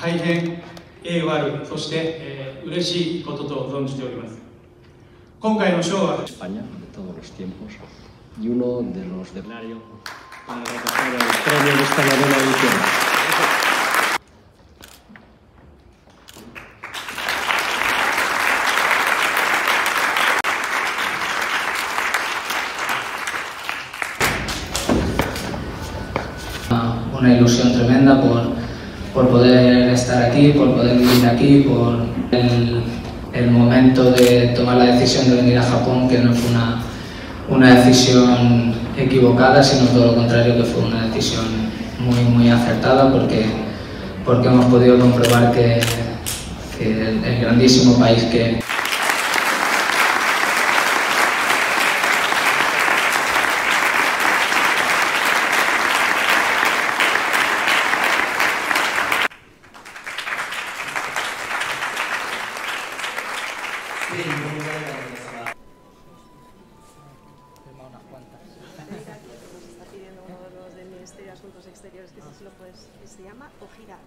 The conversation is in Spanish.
大変栄誉あるそして、えー、嬉しいことと存じております今回の賞は España de todos los tiempos y uno de los de para recoger el premio de esta novena edición. una ilusión tremenda por, por poder estar aquí, por poder vivir aquí, por el, momento de tomar la decisión de venir a Japón, que no fue una, una decisión equivocada, sino todo lo contrario, que fue una decisión muy, muy acertada, porque, porque hemos podido comprobar que, el grandísimo país que, se se llama Ojira.